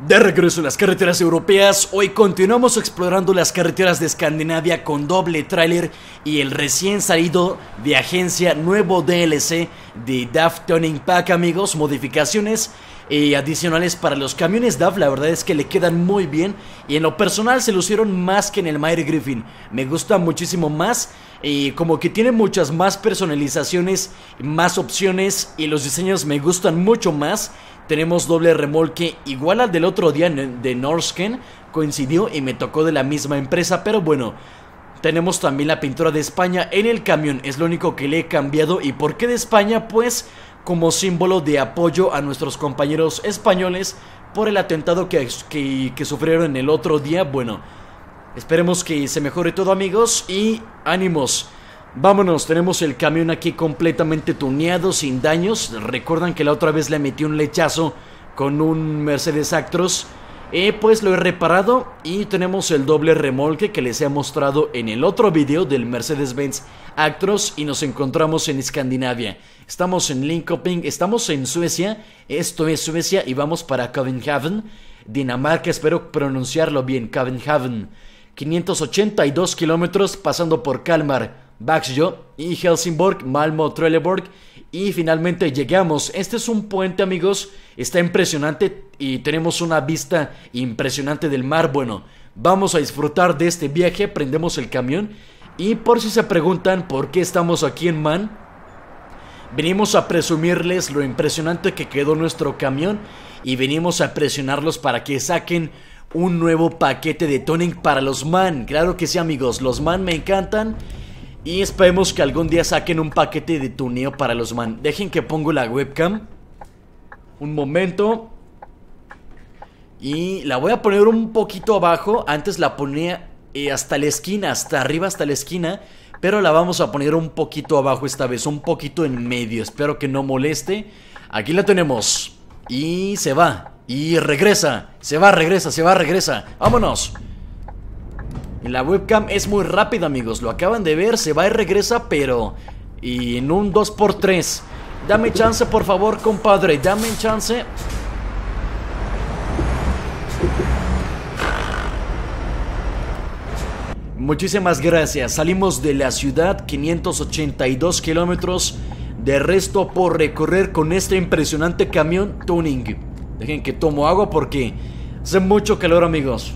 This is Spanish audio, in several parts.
De regreso a las carreteras europeas, hoy continuamos explorando las carreteras de Escandinavia con doble tráiler y el recién salido de agencia nuevo DLC de DAF Tuning Pack amigos, modificaciones adicionales para los camiones DAF, la verdad es que le quedan muy bien y en lo personal se lucieron más que en el Myre Griffin, me gusta muchísimo más y como que tiene muchas más personalizaciones, más opciones y los diseños me gustan mucho más tenemos doble remolque igual al del otro día de Norsken. Coincidió y me tocó de la misma empresa, pero bueno. Tenemos también la pintura de España en el camión, es lo único que le he cambiado. ¿Y por qué de España? Pues como símbolo de apoyo a nuestros compañeros españoles por el atentado que, que, sufrieron el otro día. Bueno, esperemos que se mejore todo amigos y ánimos. Vámonos, tenemos el camión aquí completamente tuneado, sin daños. Recuerdan que la otra vez le metí un lechazo con un Mercedes Actros. Eh, pues lo he reparado y tenemos el doble remolque que les he mostrado en el otro video del Mercedes-Benz Actros y nos encontramos en Escandinavia. Estamos en Linköping, estamos en Suecia, esto es Suecia y vamos para Copenhagen, Dinamarca, espero pronunciarlo bien, Copenhagen. 582 kilómetros pasando por Kalmar. Baxjo y Helsingborg, Malmo, Trelleborg y finalmente llegamos. Este es un puente amigos, está impresionante y tenemos una vista impresionante del mar. Bueno, vamos a disfrutar de este viaje, prendemos el camión y por si se preguntan por qué estamos aquí en Man, venimos a presumirles lo impresionante que quedó nuestro camión y venimos a presionarlos para que saquen un nuevo paquete de toning para los man. Claro que sí amigos, los man me encantan. Y esperemos que algún día saquen un paquete de tuneo para los man. Dejen que pongo la webcam. Un momento. Y la voy a poner un poquito abajo. Antes la ponía eh, hasta la esquina, hasta arriba, hasta la esquina. Pero la vamos a poner un poquito abajo esta vez, un poquito en medio. Espero que no moleste. Aquí la tenemos. Y se va. Y regresa. Se va, regresa, se va, regresa. Vámonos. La webcam es muy rápida, amigos. Lo acaban de ver, se va y regresa, pero... Y en un 2x3. Dame chance, por favor, compadre. Dame chance. Muchísimas gracias. Salimos de la ciudad, 582 kilómetros de resto por recorrer con este impresionante camión tuning. Dejen que tomo agua porque hace mucho calor, amigos.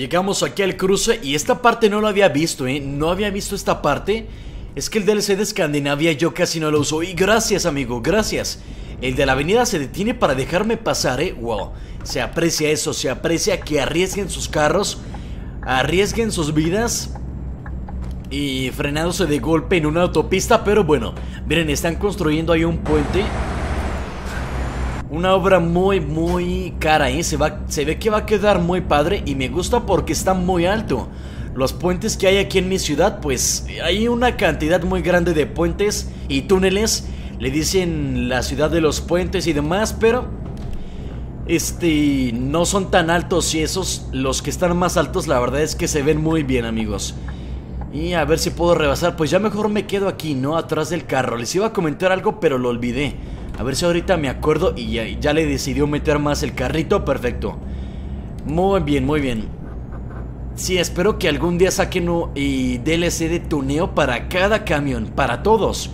Llegamos aquí al cruce y esta parte no lo había visto, ¿eh? No había visto esta parte. Es que el DLC de Escandinavia yo casi no lo uso. Y gracias, amigo, gracias. El de la avenida se detiene para dejarme pasar, ¿eh? Wow. Se aprecia eso, se aprecia que arriesguen sus carros, arriesguen sus vidas y frenándose de golpe en una autopista. Pero bueno, miren, están construyendo ahí un puente. Una obra muy, muy cara, ¿eh? Se, va, se ve que va a quedar muy padre y me gusta porque está muy alto. Los puentes que hay aquí en mi ciudad, pues hay una cantidad muy grande de puentes y túneles. Le dicen la ciudad de los puentes y demás, pero... Este... No son tan altos y esos, los que están más altos, la verdad es que se ven muy bien, amigos. Y a ver si puedo rebasar, pues ya mejor me quedo aquí, ¿no? Atrás del carro. Les iba a comentar algo, pero lo olvidé. A ver si ahorita me acuerdo y ya, le decidió meter más el carrito. Perfecto. Muy bien, muy bien. Sí, espero que algún día saquen un DLC de tuneo para cada camión, para todos.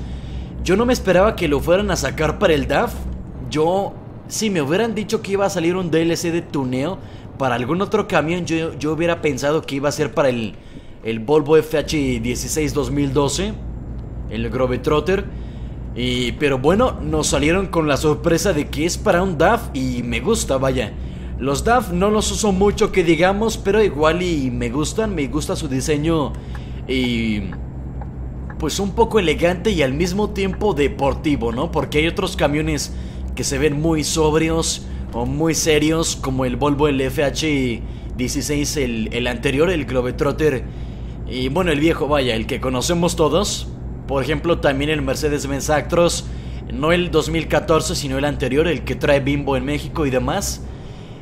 Yo no me esperaba que lo fueran a sacar para el DAF. Yo, si me hubieran dicho que iba a salir un DLC de tuneo para algún otro camión, yo, yo hubiera pensado que iba a ser para el, el Volvo FH16 2012, el Trotter y, pero bueno, nos salieron con la sorpresa de que es para un DAF y me gusta, vaya. Los DAF no los uso mucho que digamos, pero igual y me gustan, me gusta su diseño y pues un poco elegante y al mismo tiempo deportivo, ¿no? Porque hay otros camiones que se ven muy sobrios o muy serios, como el Volvo el FH16, el, el anterior, el Globetrotter, y bueno, el viejo, vaya, el que conocemos todos. Por ejemplo, también el Mercedes-Benz Actros, no el 2014, sino el anterior, el que trae Bimbo en México y demás.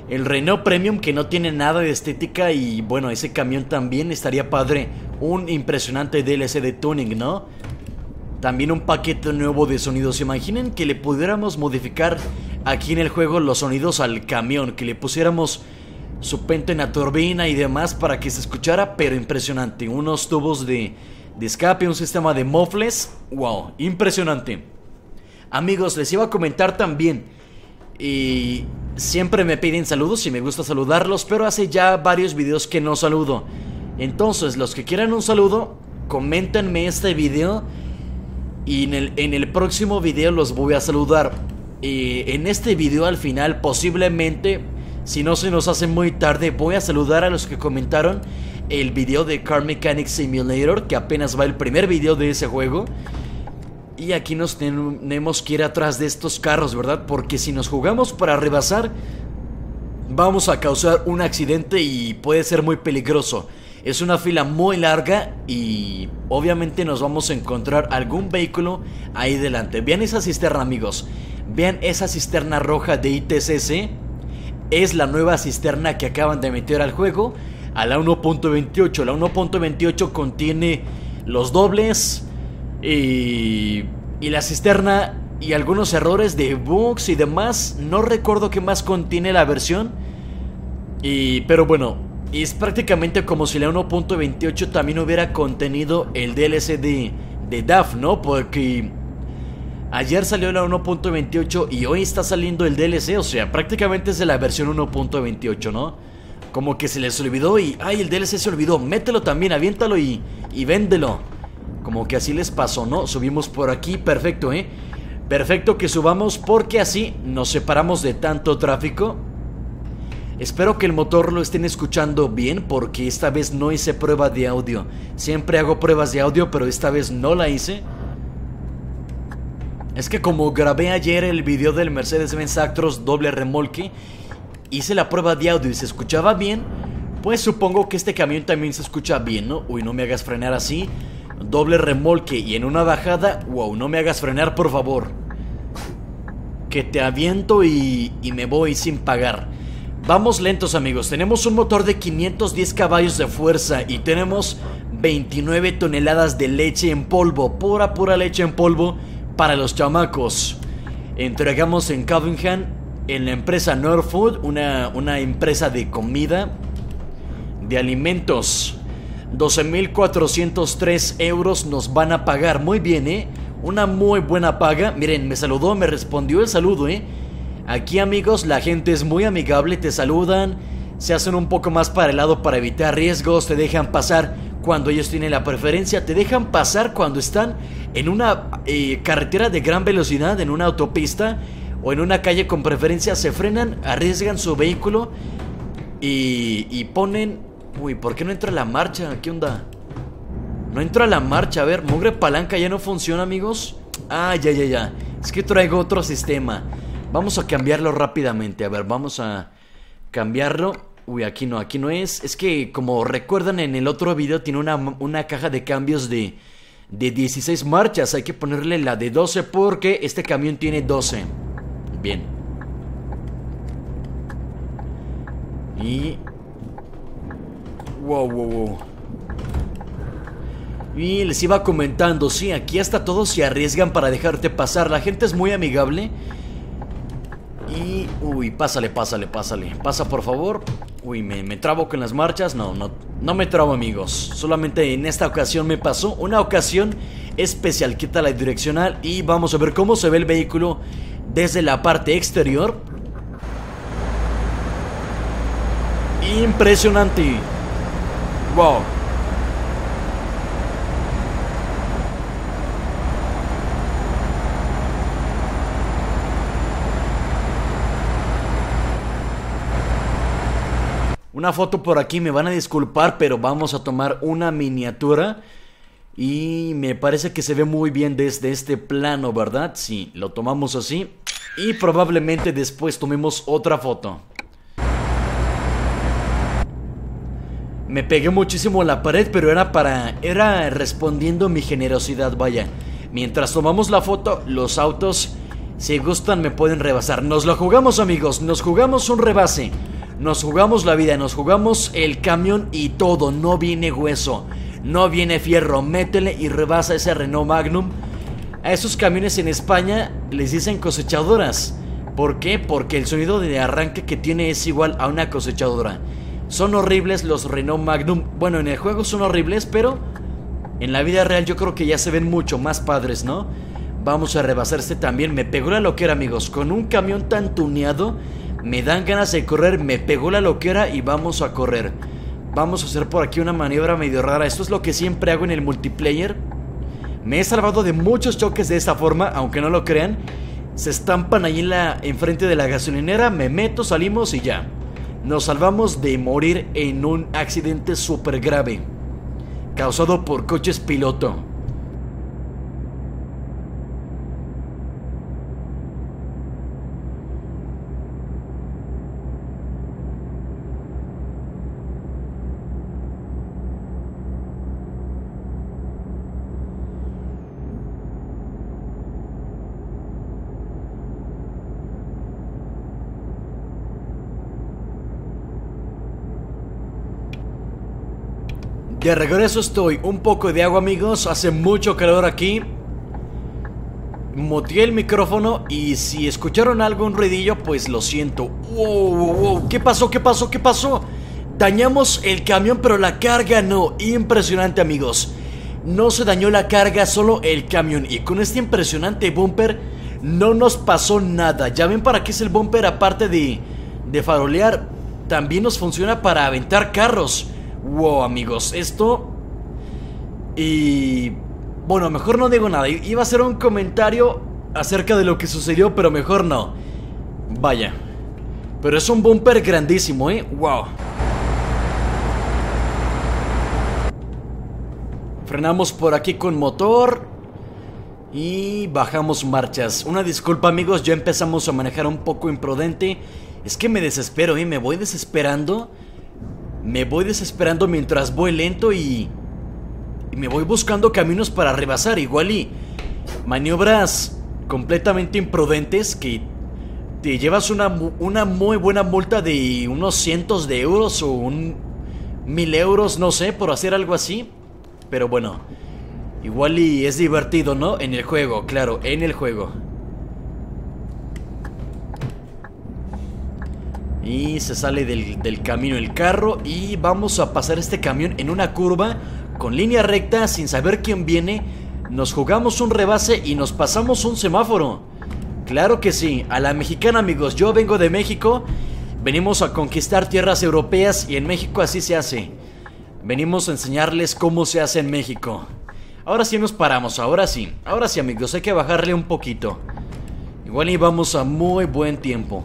El Renault Premium que no tiene nada de estética y bueno, ese camión también estaría padre un impresionante DLC de tuning, ¿no? También un paquete nuevo de sonidos. Imaginen que le pudiéramos modificar aquí en el juego los sonidos al camión, que le pusiéramos su pente en la turbina y demás para que se escuchara, pero impresionante. Unos tubos de, de escape, un sistema de mofles. Wow, impresionante. Amigos, les iba a comentar también. Y siempre me piden saludos y me gusta saludarlos, pero hace ya varios videos que no saludo. Entonces, los que quieran un saludo, coméntenme este video y en el, en el próximo video los voy a saludar. Y en este video al final posiblemente, si no se nos hace muy tarde, voy a saludar a los que comentaron el video de Car Mechanic Simulator, que apenas va el primer video de ese juego. Y aquí nos tenemos que ir atrás de estos carros, ¿verdad? Porque si nos jugamos para rebasar, vamos a causar un accidente y puede ser muy peligroso. Es una fila muy larga y obviamente nos vamos a encontrar algún vehículo ahí delante. Vean esa cisterna amigos. Vean esa cisterna roja de ITCC. Es la nueva cisterna que acaban de meter al juego. A la 1.28. La 1.28 contiene los dobles y, y la cisterna y algunos errores de bugs y demás. No recuerdo qué más contiene la versión. Y, pero bueno, es prácticamente como si la 1.28 también hubiera contenido el DLC de, de DAF, ¿no? Porque ayer salió la 1.28 y hoy está saliendo el DLC, o sea, prácticamente es de la versión 1.28, ¿no? Como que se les olvidó y, ay, el DLC se olvidó, mételo también, aviéntalo y, y véndelo. Como que así les pasó, ¿no? Subimos por aquí, perfecto, ¿eh? Perfecto que subamos porque así nos separamos de tanto tráfico Espero que el motor lo estén escuchando bien porque esta vez no hice prueba de audio. Siempre hago pruebas de audio, pero esta vez no la hice. Es que como grabé ayer el video del Mercedes-Benz Actros doble remolque, hice la prueba de audio y se escuchaba bien, pues supongo que este camión también se escucha bien, ¿no? Uy, no me hagas frenar así. Doble remolque y en una bajada, wow, no me hagas frenar por favor. Que te aviento y, me voy sin pagar. Vamos lentos amigos, tenemos un motor de 510 caballos de fuerza y tenemos 29 toneladas de leche en polvo, pura pura leche en polvo para los chamacos. Entregamos en Covington en la empresa Norfood, una, una empresa de comida, de alimentos. 12.403 euros nos van a pagar, muy bien, ¿eh? Una muy buena paga. Miren, me saludó, me respondió el saludo, ¿eh? Aquí amigos la gente es muy amigable, te saludan, se hacen un poco más para el lado para evitar riesgos, te dejan pasar cuando ellos tienen la preferencia, te dejan pasar cuando están en una eh, carretera de gran velocidad, en una autopista o en una calle con preferencia, se frenan, arriesgan su vehículo y, y ponen... Uy, ¿por qué no entra la marcha? ¿Qué onda? No entra la marcha, a ver, mugre palanca ya no funciona amigos. Ah, ya, ya, ya. Es que traigo otro sistema. Vamos a cambiarlo rápidamente. A ver, vamos a cambiarlo. Uy, aquí no, aquí no es. Es que, como recuerdan en el otro video, tiene una, caja de cambios de, de 16 marchas. Hay que ponerle la de 12 porque este camión tiene 12. Bien. Y... Wow, wow, wow. Y les iba comentando, sí, aquí hasta todos se arriesgan para dejarte pasar. La gente es muy amigable. Y... Uy, pásale, pásale, pásale. Pasa, por favor. Uy, me, me trabo con las marchas. No, no, no me trabo, amigos. Solamente en esta ocasión me pasó. Una ocasión especial. Quita la direccional y vamos a ver cómo se ve el vehículo desde la parte exterior. Impresionante. Wow. Una foto por aquí, me van a disculpar, pero vamos a tomar una miniatura. Y me parece que se ve muy bien desde este plano, ¿verdad? Sí, lo tomamos así. Y probablemente después tomemos otra foto. Me pegué muchísimo a la pared, pero era para... Era respondiendo mi generosidad, vaya. Mientras tomamos la foto, los autos, si gustan, me pueden rebasar. Nos lo jugamos, amigos. Nos jugamos un rebase. Nos jugamos la vida, nos jugamos el camión y todo, no viene hueso. No viene fierro, métele y rebasa ese Renault Magnum. A esos camiones en España les dicen cosechadoras. ¿Por qué? Porque el sonido de arranque que tiene es igual a una cosechadora. Son horribles los Renault Magnum. Bueno, en el juego son horribles, pero en la vida real yo creo que ya se ven mucho más padres, ¿no? Vamos a rebasar este también. Me pegó la loquera, amigos. Con un camión tan tuneado, me dan ganas de correr. Me pegó la loquera y vamos a correr. Vamos a hacer por aquí una maniobra medio rara. Esto es lo que siempre hago en el multiplayer. Me he salvado de muchos choques de esta forma, aunque no lo crean. Se estampan ahí en la enfrente de la gasolinera, me meto, salimos y ya. Nos salvamos de morir en un accidente súper grave, causado por coches piloto. De regreso estoy, un poco de agua amigos, hace mucho calor aquí. Moteé el micrófono y si escucharon algo, un ruidillo, pues lo siento. Wow, wow, ¿Qué pasó? ¿Qué pasó? ¿Qué pasó? Dañamos el camión pero la carga no, impresionante amigos. No se dañó la carga, solo el camión. Y con este impresionante bumper no nos pasó nada. Ya ven para qué es el bumper aparte de, de farolear También nos funciona para aventar carros Wow, amigos, esto... Y... Bueno, mejor no digo nada. Iba a hacer un comentario acerca de lo que sucedió, pero mejor no. Vaya. Pero es un bumper grandísimo, ¿eh? Wow. Frenamos por aquí con motor. Y bajamos marchas. Una disculpa amigos, ya empezamos a manejar un poco imprudente. Es que me desespero, ¿eh? Me voy desesperando. Me voy desesperando mientras voy lento y... me voy buscando caminos para rebasar igual y... Maniobras completamente imprudentes que te llevas una, una muy buena multa de unos cientos de euros o un mil euros, no sé, por hacer algo así. Pero bueno, igual y es divertido, ¿no? En el juego, claro, en el juego. Y se sale del, camino el carro y vamos a pasar este camión en una curva con línea recta sin saber quién viene. Nos jugamos un rebase y nos pasamos un semáforo. Claro que sí, a la mexicana amigos, yo vengo de México, venimos a conquistar tierras europeas y en México así se hace. Venimos a enseñarles cómo se hace en México. Ahora sí nos paramos, ahora sí, ahora sí amigos, hay que bajarle un poquito. Igual y vamos a muy buen tiempo.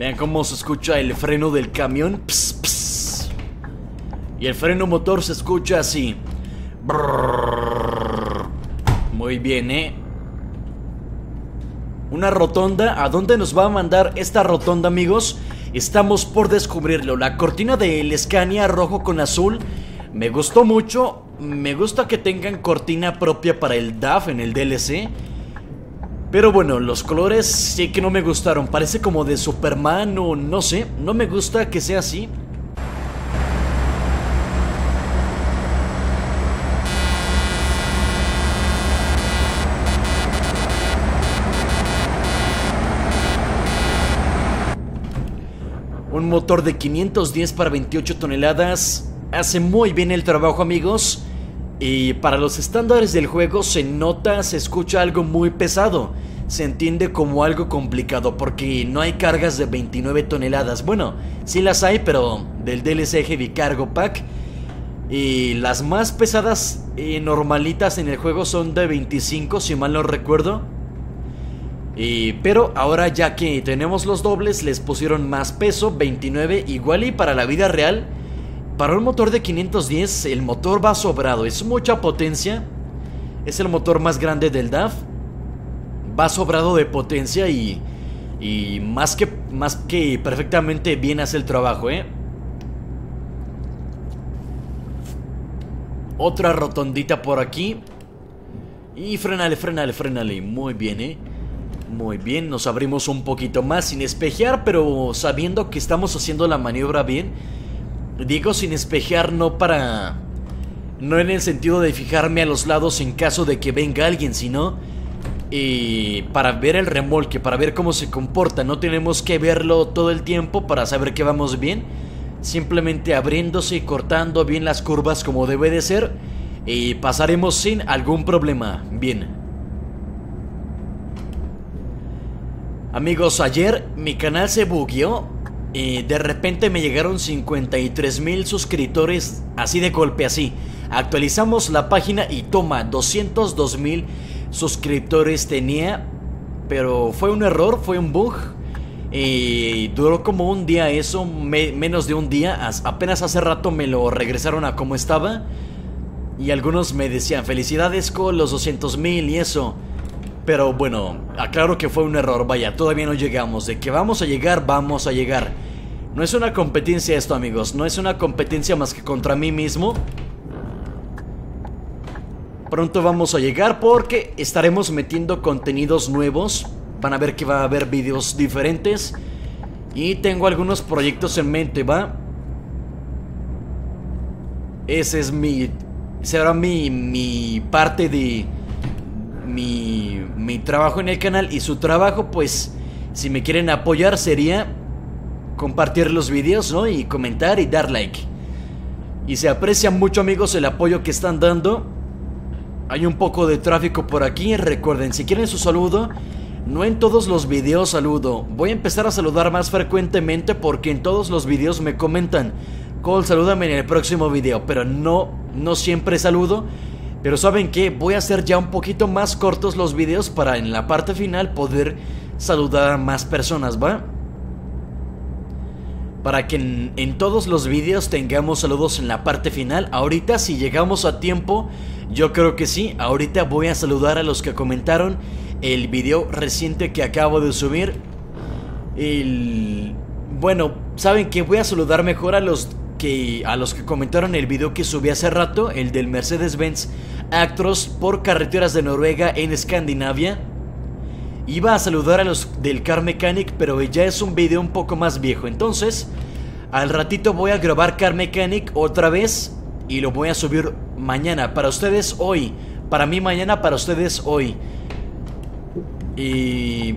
Vean cómo se escucha el freno del camión. Y el freno motor se escucha así. Muy bien, ¿eh? Una rotonda. ¿A dónde nos va a mandar esta rotonda, amigos? Estamos por descubrirlo. La cortina del Scania rojo con azul me gustó mucho. Me gusta que tengan cortina propia para el DAF en el DLC. Pero bueno, los colores sí que no me gustaron. Parece como de Superman o no sé. No me gusta que sea así. Un motor de 510 para 28 toneladas hace muy bien el trabajo amigos. Y para los estándares del juego se nota, se escucha algo muy pesado. Se entiende como algo complicado porque no hay cargas de 29 toneladas. Bueno, sí las hay, pero del DLC Heavy Cargo Pack. Y las más pesadas y normalitas en el juego son de 25, si mal no recuerdo. Y, pero ahora ya que tenemos los dobles, les pusieron más peso, 29, igual y para la vida real para un motor de 510 el motor va sobrado, es mucha potencia. Es el motor más grande del DAF. Va sobrado de potencia y Y más que, perfectamente bien hace el trabajo, ¿eh? Otra rotondita por aquí. Y frenale, frenale, frenale. Muy bien, ¿eh? Muy bien, nos abrimos un poquito más sin espejear, pero sabiendo que estamos haciendo la maniobra bien. Digo sin espejear no para... No en el sentido de fijarme a los lados en caso de que venga alguien, sino... Y para ver el remolque, para ver cómo se comporta. No tenemos que verlo todo el tiempo para saber que vamos bien. Simplemente abriéndose y cortando bien las curvas como debe de ser. Y pasaremos sin algún problema. Bien. Amigos, ayer mi canal se bugueó de repente me llegaron 53 mil suscriptores así de golpe, así. Actualizamos la página y toma, 202 mil suscriptores tenía, pero fue un error, fue un bug. Y duró como un día eso, menos de un día, apenas hace rato me lo regresaron a como estaba. Y algunos me decían, felicidades con los 200 mil y eso. Pero bueno, aclaro que fue un error, vaya, todavía no llegamos. De que vamos a llegar, vamos a llegar. No es una competencia esto, amigos. No es una competencia más que contra mí mismo. Pronto vamos a llegar porque estaremos metiendo contenidos nuevos. Van a ver que va a haber vídeos diferentes. Y tengo algunos proyectos en mente, ¿va? Ese es mi... Será mi, mi parte de mi, mi trabajo en el canal y su trabajo, pues, si me quieren apoyar sería compartir los vídeos, ¿no? Y comentar y dar like. Y se aprecia mucho, amigos, el apoyo que están dando. Hay un poco de tráfico por aquí. Recuerden, si quieren su saludo, no en todos los videos saludo. Voy a empezar a saludar más frecuentemente porque en todos los videos me comentan. Cole, salúdame en el próximo video. Pero no, no siempre saludo. Pero ¿saben qué? Voy a hacer ya un poquito más cortos los videos para en la parte final poder saludar a más personas, ¿va? Para que en, todos los videos tengamos saludos en la parte final. Ahorita si llegamos a tiempo, yo creo que sí. Ahorita voy a saludar a los que comentaron el video reciente que acabo de subir. El... Bueno, ¿saben qué? Voy a saludar mejor a los que a los que comentaron el video que subí hace rato, el del Mercedes-Benz Actros por carreteras de Noruega en Escandinavia. Iba a saludar a los del Car Mechanic, pero ya es un video un poco más viejo. Entonces, al ratito voy a grabar Car Mechanic otra vez y lo voy a subir mañana. Para ustedes hoy. Para mí mañana, para ustedes hoy. Y,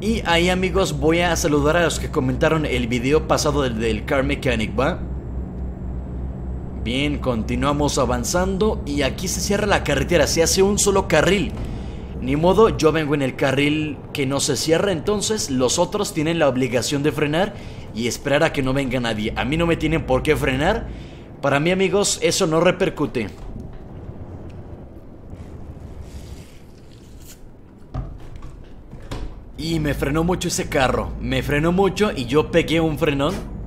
y ahí amigos voy a saludar a los que comentaron el video pasado del, del Car Mechanic, ¿va? Bien, continuamos avanzando y aquí se cierra la carretera, se hace un solo carril. Ni modo, yo vengo en el carril que no se cierra, entonces los otros tienen la obligación de frenar y esperar a que no venga nadie. A mí no me tienen por qué frenar. Para mí, amigos, eso no repercute. Y me frenó mucho ese carro. Me frenó mucho y yo pegué un frenón.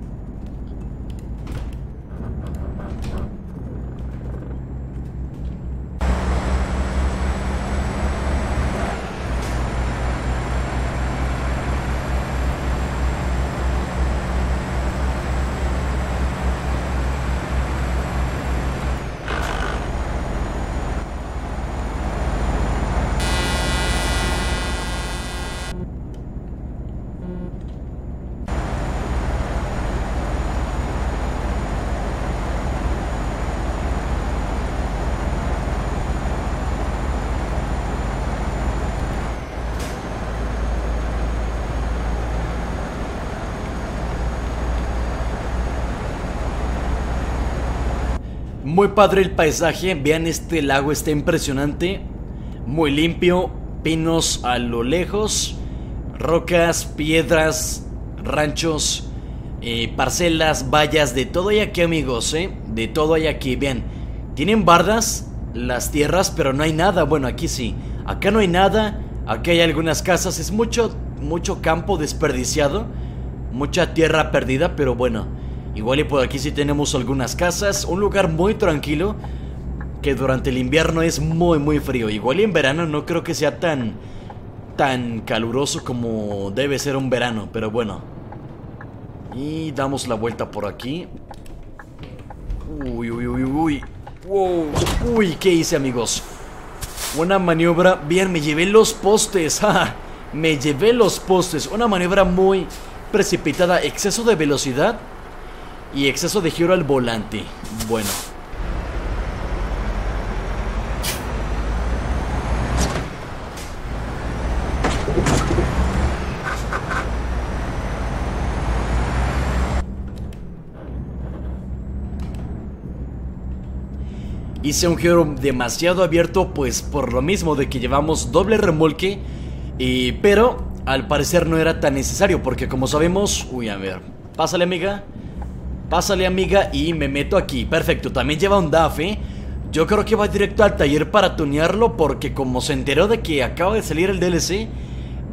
Muy padre el paisaje, vean este lago, está impresionante, muy limpio, pinos a lo lejos, rocas, piedras, ranchos, eh, parcelas, vallas, de todo hay aquí amigos, ¿eh? De todo hay aquí, vean, tienen bardas las tierras, pero no hay nada, bueno, aquí sí, acá no hay nada, aquí hay algunas casas, es mucho, mucho campo desperdiciado, mucha tierra perdida, pero bueno. Igual y por aquí sí tenemos algunas casas, un lugar muy tranquilo que durante el invierno es muy muy frío. Igual y en verano no creo que sea tan tan caluroso como debe ser un verano, pero bueno. Y damos la vuelta por aquí. Uy, uy, uy, uy. Wow. Uy, ¿qué hice, amigos? Una maniobra. Bien, me llevé los postes. me llevé los postes. Una maniobra muy precipitada. Exceso de velocidad y exceso de giro al volante. Bueno. Hice un giro demasiado abierto pues por lo mismo de que llevamos doble remolque y, Pero al parecer no era tan necesario porque como sabemos... Uy, a ver, pásale amiga Pásale amiga y me meto aquí Perfecto, también lleva un DAF, ¿eh? Yo creo que va directo al taller para tunearlo porque como se enteró de que acaba de salir el DLC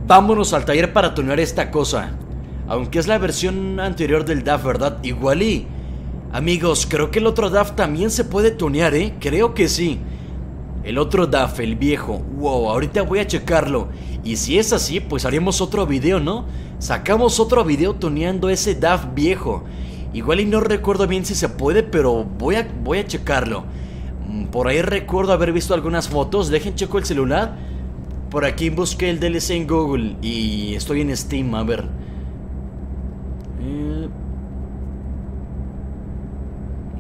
Vámonos al taller para tunear esta cosa Aunque es la versión anterior del DAF, ¿verdad? Igual y Amigos, creo que el otro DAF también se puede tunear, ¿eh? Creo que sí. El otro DAF, el viejo. Wow, ahorita voy a checarlo. Y si es así, pues haremos otro video, ¿no? Sacamos otro video tuneando ese DAF viejo. Igual y no recuerdo bien si se puede, pero voy a, voy a checarlo. Mm, por ahí recuerdo haber visto algunas fotos. Dejen checo el celular. Por aquí busqué el DLC en Google y estoy en Steam, a ver.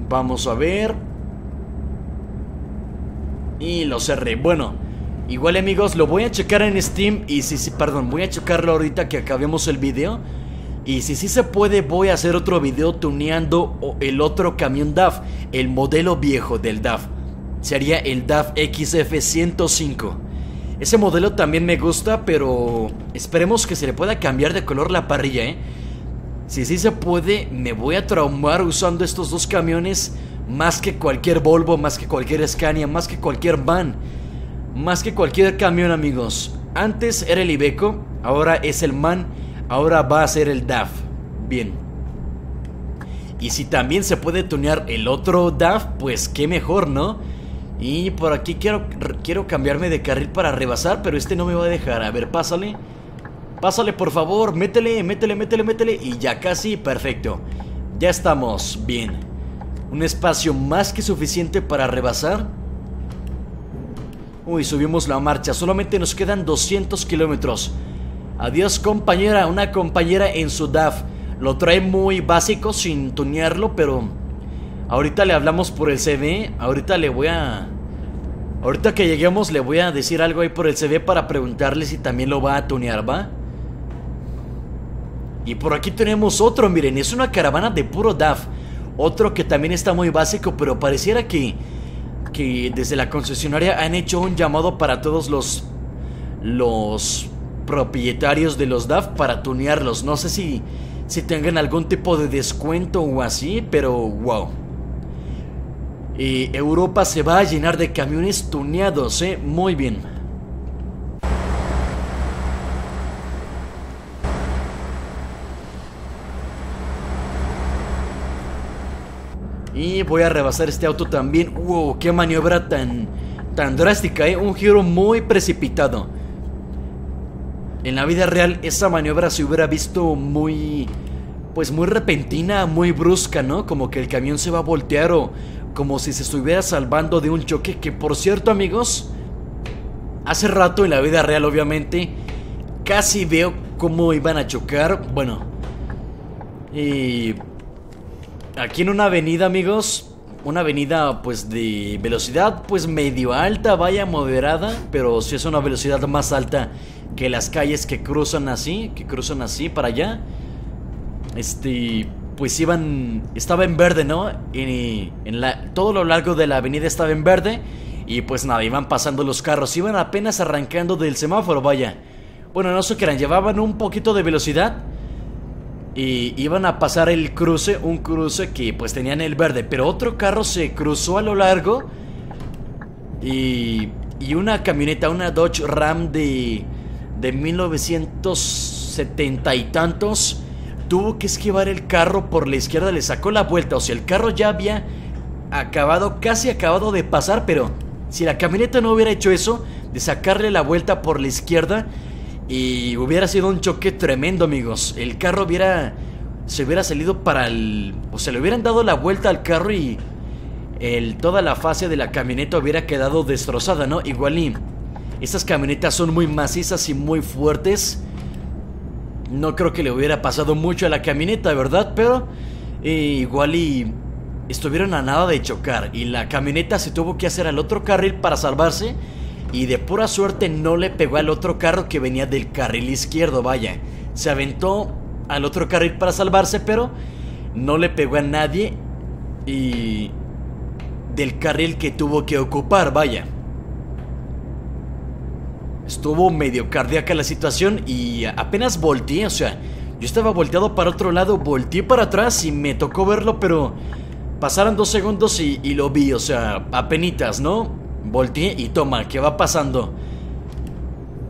Vamos a ver. Y lo cerré. Bueno, igual amigos, lo voy a checar en Steam. Y si, sí, perdón, voy a checarlo ahorita que acabemos el video. Y si sí se puede, voy a hacer otro video tuneando el otro camión DAF, el modelo viejo del DAF. Sería el DAF XF105. Ese modelo también me gusta, pero esperemos que se le pueda cambiar de color la parrilla, ¿eh? Si sí se puede, me voy a traumar usando estos dos camiones más que cualquier Volvo, más que cualquier Scania, más que cualquier van, más que cualquier camión, amigos. Antes era el Ibeco, ahora es el MAN, ahora va a ser el DAF. Bien. Y si también se puede tunear el otro DAF, pues qué mejor, ¿no? Y por aquí quiero, quiero cambiarme de carril para rebasar, pero este no me va a dejar. A ver, pásale. Pásale por favor, métele, métele, métele, métele Y ya casi, perfecto Ya estamos, bien Un espacio más que suficiente para rebasar Uy, subimos la marcha Solamente nos quedan 200 kilómetros Adiós compañera, una compañera en su DAF Lo trae muy básico sin tunearlo, pero Ahorita le hablamos por el CV Ahorita le voy a... Ahorita que lleguemos le voy a decir algo ahí por el CV para preguntarle si también lo va a tunear, ¿va? Y por aquí tenemos otro, miren, es una caravana de puro DAF. Otro que también está muy básico, pero pareciera que, que desde la concesionaria han hecho un llamado para todos los, los propietarios de los DAF para tunearlos. No sé si, si tengan algún tipo de descuento o así, pero wow. Y Europa se va a llenar de camiones tuneados, ¿eh? Muy bien. Y voy a rebasar este auto también. ¡Wow! ¡Qué maniobra tan, tan drástica, eh! Un giro muy precipitado. En la vida real esa maniobra se hubiera visto muy... Pues muy repentina, muy brusca, ¿no? Como que el camión se va a voltear o como si se estuviera salvando de un choque que por cierto amigos, hace rato en la vida real obviamente, casi veo cómo iban a chocar, bueno, y Aquí en una avenida, amigos, una avenida pues de velocidad pues medio alta, vaya moderada, pero si es una velocidad más alta que las calles que cruzan así, que cruzan así para allá. Este, pues iban, estaba en verde, ¿no? Y en la, todo lo largo de la avenida estaba en verde y pues nada, iban pasando los carros, iban apenas arrancando del semáforo, vaya. Bueno, no qué eran, llevaban un poquito de velocidad y iban a pasar el cruce, un cruce que pues tenían el verde, pero otro carro se cruzó a lo largo y, y una camioneta, una Dodge Ram de, de 1970 y tantos, tuvo que esquivar el carro por la izquierda, le sacó la vuelta, o sea, el carro ya había acabado, casi acabado de pasar, pero si la camioneta no hubiera hecho eso, de sacarle la vuelta por la izquierda, Y hubiera sido un choque tremendo, amigos. El carro hubiera. Se hubiera salido para el. O se le hubieran dado la vuelta al carro y. El, toda la fase de la camioneta hubiera quedado destrozada, ¿no? Igual y. Estas camionetas son muy macizas y muy fuertes. No creo que le hubiera pasado mucho a la camioneta, ¿verdad? Pero. Eh, igual y. Estuvieron a nada de chocar. Y la camioneta se tuvo que hacer al otro carril para salvarse y de pura suerte no le pegó al otro carro que venía del carril izquierdo, vaya. Se aventó al otro carril para salvarse, pero no le pegó a nadie y del carril que tuvo que ocupar, vaya. Estuvo medio cardíaca la situación y apenas volteé, o sea, yo estaba volteado para otro lado, volteé para atrás y me tocó verlo, pero pasaron dos segundos y, lo vi, o sea, apenitas, ¿no? Volteé y toma, ¿qué va pasando?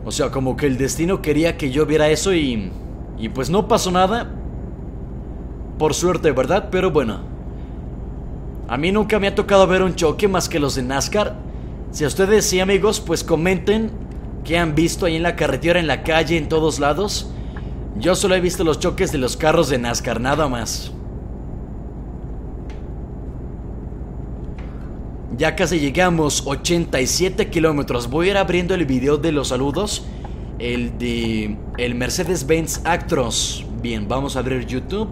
O sea, como que el destino quería que yo viera eso y... Y pues no pasó nada. Por suerte, ¿verdad? Pero bueno. A mí nunca me ha tocado ver un choque más que los de NASCAR. Si a ustedes sí, amigos, pues comenten qué han visto ahí en la carretera, en la calle, en todos lados. Yo solo he visto los choques de los carros de NASCAR, nada más. Ya casi llegamos, 87 kilómetros. Voy a ir abriendo el video de los saludos. El de el Mercedes-Benz Actros. Bien, vamos a abrir YouTube.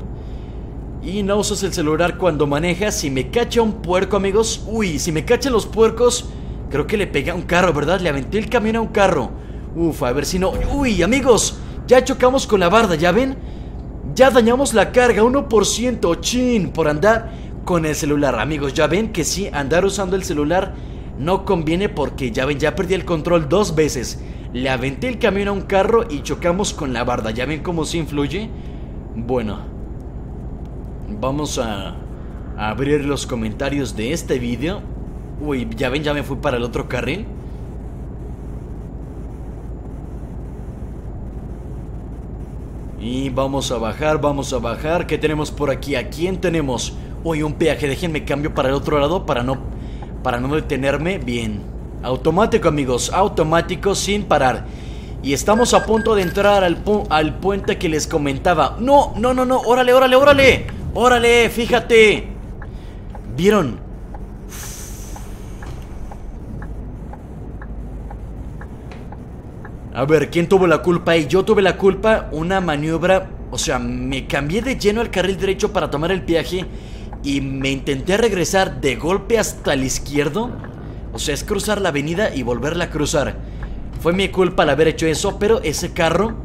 Y no usas el celular cuando manejas. Si me cacha un puerco, amigos. Uy, si me cachan los puercos. Creo que le pegué a un carro, ¿verdad? Le aventé el camión a un carro. Uf, a ver si no. Uy, amigos. Ya chocamos con la barda, ¿ya ven? Ya dañamos la carga, 1%. Chin, por andar con el celular. Amigos, ya ven que sí, andar usando el celular no conviene porque ya ven, ya perdí el control dos veces. Le aventé el camión a un carro y chocamos con la barda. ¿Ya ven cómo se influye? Bueno, vamos a, abrir los comentarios de este vídeo. Uy, ya ven, ya me fui para el otro carril. Y vamos a bajar, vamos a bajar. ¿Qué tenemos por aquí? ¿A quién tenemos? Uy, un peaje, déjenme cambio para el otro lado para no, para no detenerme. Bien. Automático, amigos, automático sin parar. Y estamos a punto de entrar al, al puente que les comentaba. No, no, no, no, órale, órale, órale. Órale, fíjate. ¿Vieron? A ver, ¿quién tuvo la culpa ahí? Yo tuve la culpa, una maniobra, o sea, me cambié de lleno al carril derecho para tomar el viaje y me intenté regresar de golpe hasta el izquierdo. O sea, es cruzar la avenida y volverla a cruzar. Fue mi culpa al haber hecho eso, pero ese carro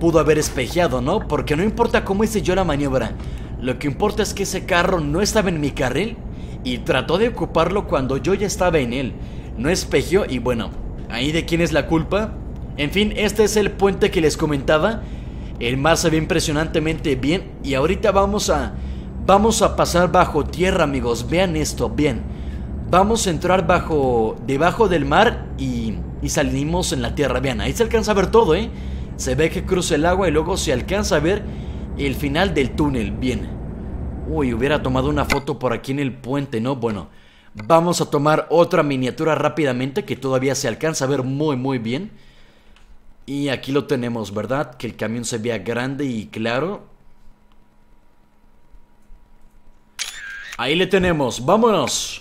pudo haber espejeado, ¿no? Porque no importa cómo hice yo la maniobra. Lo que importa es que ese carro no estaba en mi carril y trató de ocuparlo cuando yo ya estaba en él. No espejeó y bueno, ahí de quién es la culpa. En fin, este es el puente que les comentaba. El mar se ve impresionantemente bien y ahorita vamos a Vamos a pasar bajo tierra, amigos. Vean esto, bien. Vamos a entrar bajo, debajo del mar y, y salimos en la tierra. Vean, ahí se alcanza a ver todo, ¿eh? Se ve que cruza el agua y luego se alcanza a ver el final del túnel. Bien. Uy, hubiera tomado una foto por aquí en el puente, ¿no? Bueno, vamos a tomar otra miniatura rápidamente que todavía se alcanza a ver muy, muy bien. Y aquí lo tenemos, ¿verdad? Que el camión se vea grande y claro. Ahí le tenemos, vámonos.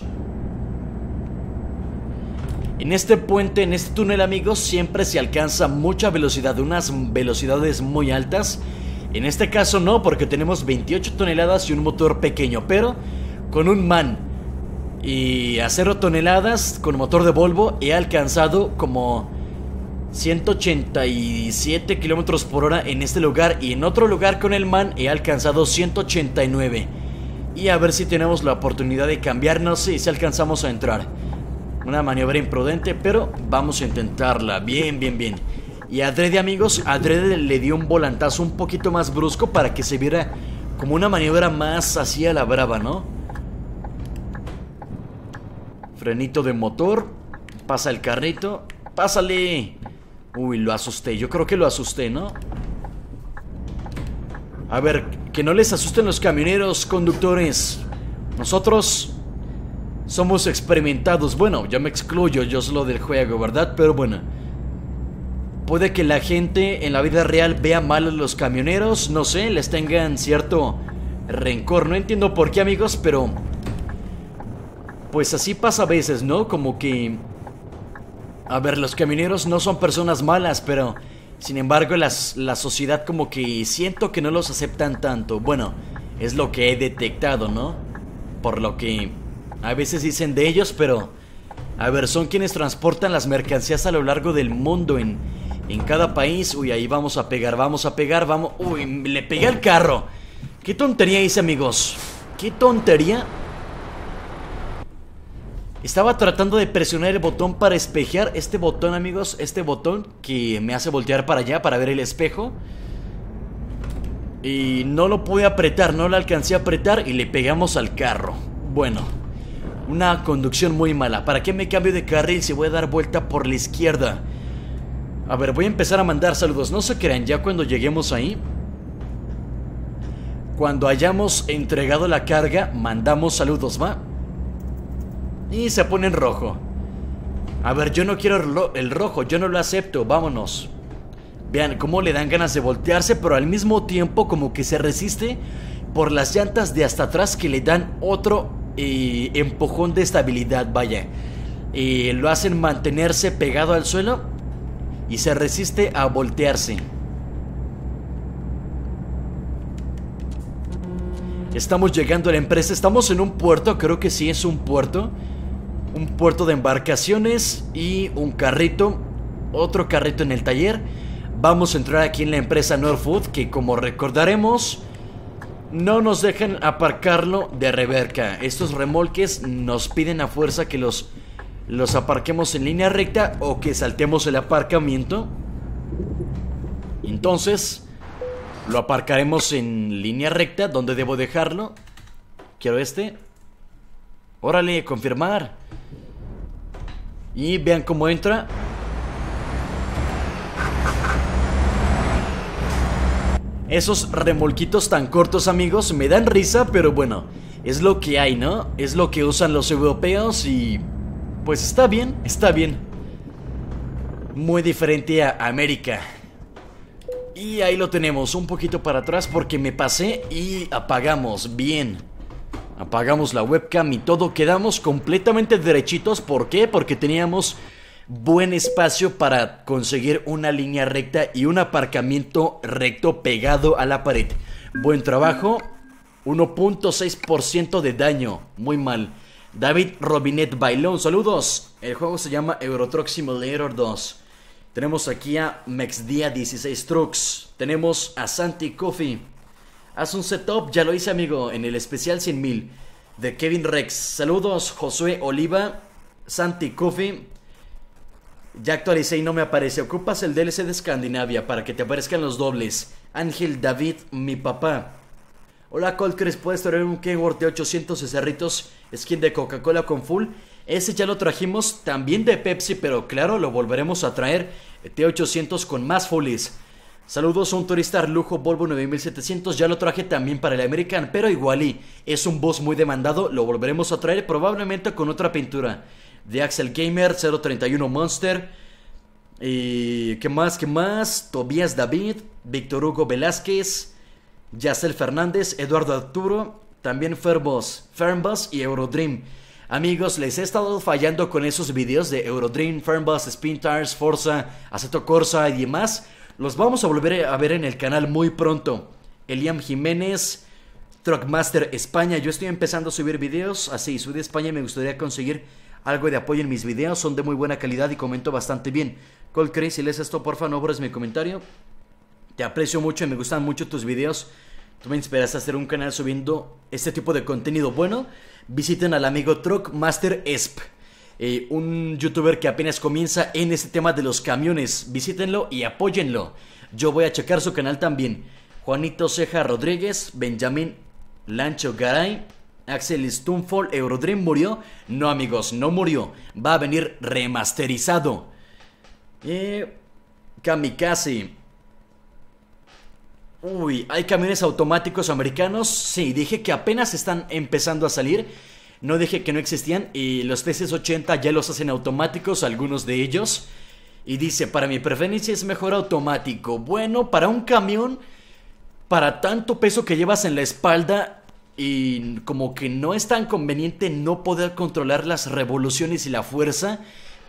En este puente, en este túnel amigos, siempre se alcanza mucha velocidad, unas velocidades muy altas. En este caso no, porque tenemos 28 toneladas y un motor pequeño, pero con un MAN y a 0 toneladas con motor de Volvo he alcanzado como 187 kilómetros por hora en este lugar y en otro lugar con el MAN he alcanzado 189 y a ver si tenemos la oportunidad de cambiarnos y si alcanzamos a entrar. Una maniobra imprudente, pero vamos a intentarla. Bien, bien, bien. Y Adrede, amigos, Adrede le dio un volantazo un poquito más brusco para que se viera como una maniobra más así a la brava, ¿no? Frenito de motor. Pasa el carrito. ¡Pásale! Uy, lo asusté. Yo creo que lo asusté, ¿no? A ver, que no les asusten los camioneros, conductores. Nosotros somos experimentados. Bueno, yo me excluyo, yo solo del juego, ¿verdad? Pero bueno. Puede que la gente en la vida real vea mal a los camioneros, no sé, les tengan cierto rencor. No entiendo por qué, amigos, pero... Pues así pasa a veces, ¿no? Como que... A ver, los camioneros no son personas malas, pero... Sin embargo, las, la sociedad como que siento que no los aceptan tanto. Bueno, es lo que he detectado, ¿no? Por lo que a veces dicen de ellos, pero... A ver, son quienes transportan las mercancías a lo largo del mundo en en cada país. Uy, ahí vamos a pegar, vamos a pegar, vamos. Uy, le pegué al carro. ¿Qué tontería hice, amigos? ¿Qué tontería? Estaba tratando de presionar el botón para espejear. Este botón, amigos, este botón que me hace voltear para allá para ver el espejo. Y no lo pude apretar, no lo alcancé a apretar y le pegamos al carro. Bueno, una conducción muy mala. ¿Para qué me cambio de carril si voy a dar vuelta por la izquierda? A ver, voy a empezar a mandar saludos. No se crean, ya cuando lleguemos ahí. Cuando hayamos entregado la carga, mandamos saludos, ¿va? Y se pone en rojo. A ver, yo no quiero el rojo, yo no lo acepto, vámonos. Vean cómo le dan ganas de voltearse, pero al mismo tiempo como que se resiste por las llantas de hasta atrás que le dan otro eh, empujón de estabilidad, vaya. Y lo hacen mantenerse pegado al suelo y se resiste a voltearse. Estamos llegando a la empresa, estamos en un puerto, creo que sí es un puerto. Un puerto de embarcaciones y un carrito, otro carrito en el taller. Vamos a entrar aquí en la empresa Norfood, que como recordaremos, no nos dejan aparcarlo de reverca. Estos remolques nos piden a fuerza que los los aparquemos en línea recta o que saltemos el aparcamiento. Entonces, lo aparcaremos en línea recta. ¿Dónde debo dejarlo? Quiero este. Órale, confirmar. Y vean cómo entra. Esos remolquitos tan cortos, amigos, me dan risa, pero bueno, es lo que hay, ¿no? Es lo que usan los europeos y pues está bien, está bien. Muy diferente a América. Y ahí lo tenemos, un poquito para atrás porque me pasé y apagamos, bien. Apagamos la webcam y todo, quedamos completamente derechitos. ¿Por qué? Porque teníamos buen espacio para conseguir una línea recta y un aparcamiento recto pegado a la pared. Buen trabajo, 1.6% de daño, muy mal. David Robinet Bailón, saludos. El juego se llama Euro Truck Simulator 2. Tenemos aquí a Mexdia 16 Trucks. Tenemos a Santi Coffee. Haz un setup, ya lo hice amigo, en el especial 100.000 de Kevin Rex. Saludos, Josué Oliva, Santi Coffee. Ya actualicé y no me aparece. Ocupas el DLC de Escandinavia para que te aparezcan los dobles. Ángel David, mi papá. Hola Colcres, ¿puedes traer un Kenworth de 800 cerritos skin de Coca-Cola con full? Ese ya lo trajimos también de Pepsi, pero claro, lo volveremos a traer T800 con más fullies. Saludos a un turista lujo Volvo 9700, ya lo traje también para el American, pero igual y es un boss muy demandado, lo volveremos a traer probablemente con otra pintura. De Axel Gamer 031 Monster. Y qué más, qué más, Tobias David, Víctor Hugo Velázquez. Yacel Fernández, Eduardo Arturo, también Ferbos, Fernbus y Eurodream. Amigos, les he estado fallando con esos videos de Eurodream, Fernbus, Spin Tires, Forza, Aceto Corsa y demás. Los vamos a volver a ver en el canal muy pronto. Eliam Jiménez, Truckmaster España. Yo estoy empezando a subir videos, así soy de España y me gustaría conseguir algo de apoyo en mis videos. Son de muy buena calidad y comento bastante bien. Colcray, si lees esto, porfa, no borres mi comentario. Te aprecio mucho y me gustan mucho tus videos. Tú me inspiras a hacer un canal subiendo este tipo de contenido bueno. Visiten al amigo Truckmaster Esp. Eh, un youtuber que apenas comienza en este tema de los camiones. Visítenlo y apóyenlo. Yo voy a checar su canal también. Juanito Ceja Rodríguez, Benjamín Lancho Garay, Axel Stumfall, Eurodream murió. No amigos, no murió. Va a venir remasterizado. Eh, Kamikaze. Uy, ¿hay camiones automáticos americanos? Sí, dije que apenas están empezando a salir. No dije que no existían y los TC-80 ya los hacen automáticos, algunos de ellos. Y dice, para mi preferencia es mejor automático. Bueno, para un camión, para tanto peso que llevas en la espalda y como que no es tan conveniente no poder controlar las revoluciones y la fuerza.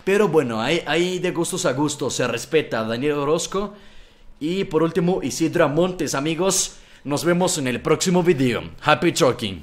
Pero bueno, ahí, de gustos a gustos se respeta Daniel Orozco. Y por último, Isidra Montes, amigos. Nos vemos en el próximo video. Happy Trucking.